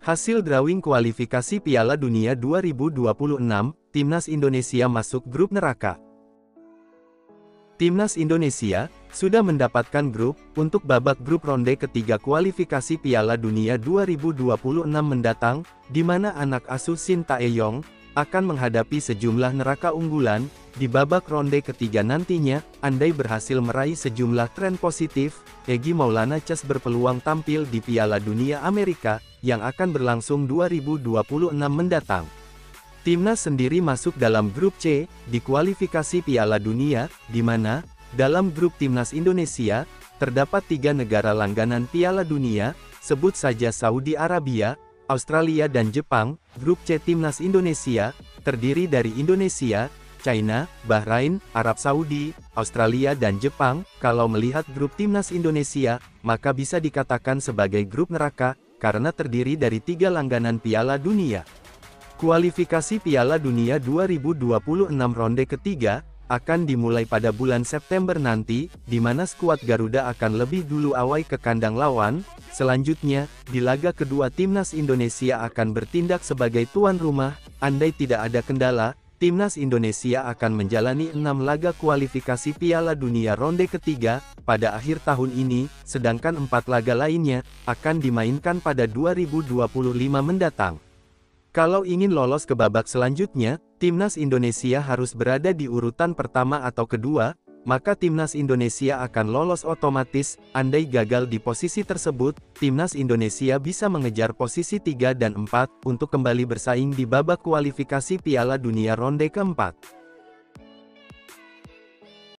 Hasil drawing kualifikasi Piala Dunia 2026, Timnas Indonesia masuk grup neraka. Timnas Indonesia sudah mendapatkan grup untuk babak grup ronde ketiga kualifikasi Piala Dunia 2026 mendatang, di mana anak asuh Shin Tae-yong akan menghadapi sejumlah neraka unggulan di babak ronde ketiga nantinya. Andai berhasil meraih sejumlah tren positif, Egi Maulana Chess berpeluang tampil di Piala Dunia Amerika yang akan berlangsung 2026 mendatang. Timnas sendiri masuk dalam grup C, di kualifikasi Piala Dunia, di mana, dalam grup Timnas Indonesia, terdapat tiga negara langganan Piala Dunia, sebut saja Saudi Arabia, Australia dan Jepang, grup C Timnas Indonesia, terdiri dari Indonesia, China, Bahrain, Arab Saudi, Australia dan Jepang, kalau melihat grup Timnas Indonesia, maka bisa dikatakan sebagai grup neraka, karena terdiri dari tiga langganan Piala Dunia. Kualifikasi Piala Dunia 2026 ronde ketiga, akan dimulai pada bulan September nanti, di mana skuad Garuda akan lebih dulu awai ke kandang lawan. Selanjutnya, di laga kedua Timnas Indonesia akan bertindak sebagai tuan rumah, andai tidak ada kendala, Timnas Indonesia akan menjalani enam laga kualifikasi Piala Dunia ronde ketiga, pada akhir tahun ini, sedangkan empat laga lainnya, akan dimainkan pada 2025 mendatang. Kalau ingin lolos ke babak selanjutnya, Timnas Indonesia harus berada di urutan pertama atau kedua, maka Timnas Indonesia akan lolos otomatis, andai gagal di posisi tersebut, Timnas Indonesia bisa mengejar posisi 3 dan 4, untuk kembali bersaing di babak kualifikasi Piala Dunia ronde keempat.